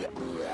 Yeah.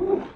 Ooh.